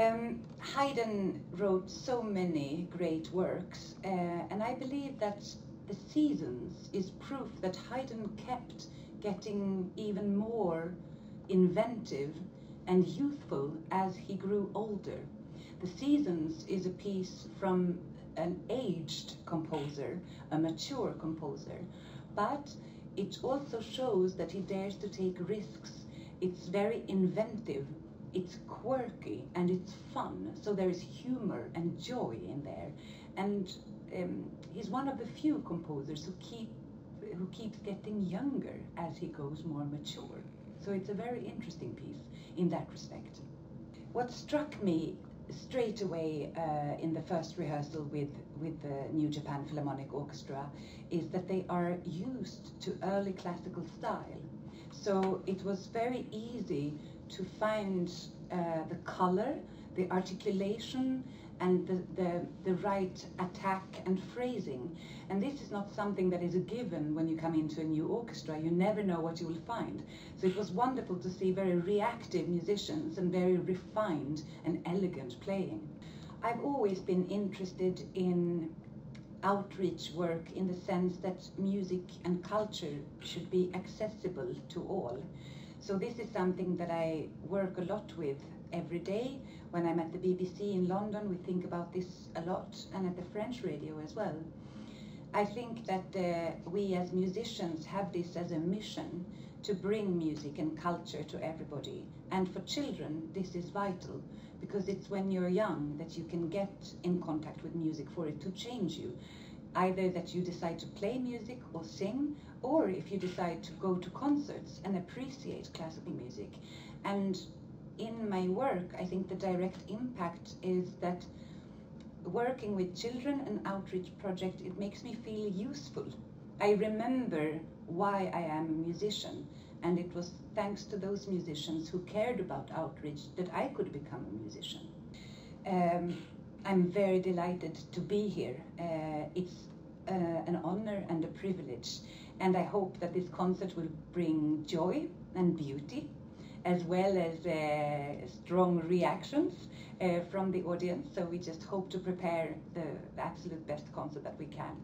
Um, Haydn wrote so many great works, uh, and I believe that the seasons is proof that Haydn kept getting even more inventive and youthful as he grew older. The Seasons is a piece from an aged composer, a mature composer, but it also shows that he dares to take risks. It's very inventive, it's quirky, and it's fun. So there is humor and joy in there. And um, he's one of the few composers who keep who keeps getting younger as he goes more mature. So it's a very interesting piece in that respect. What struck me straight away uh, in the first rehearsal with, with the New Japan Philharmonic Orchestra is that they are used to early classical style. So it was very easy to find uh, the color, the articulation, and the, the, the right attack and phrasing. And this is not something that is a given when you come into a new orchestra. You never know what you will find. So it was wonderful to see very reactive musicians and very refined and elegant playing. I've always been interested in outreach work in the sense that music and culture should be accessible to all. So this is something that I work a lot with every day. When I'm at the BBC in London, we think about this a lot, and at the French radio as well. I think that uh, we as musicians have this as a mission to bring music and culture to everybody. And for children, this is vital because it's when you're young that you can get in contact with music for it to change you. Either that you decide to play music or sing, or if you decide to go to concerts and appreciate classical music. And in my work, I think the direct impact is that working with children and outreach project, it makes me feel useful. I remember why I am a musician, and it was thanks to those musicians who cared about outreach that I could become a musician. Um, I'm very delighted to be here. Uh, it's uh, an honor and a privilege, and I hope that this concert will bring joy and beauty as well as uh, strong reactions uh, from the audience. So we just hope to prepare the absolute best concert that we can.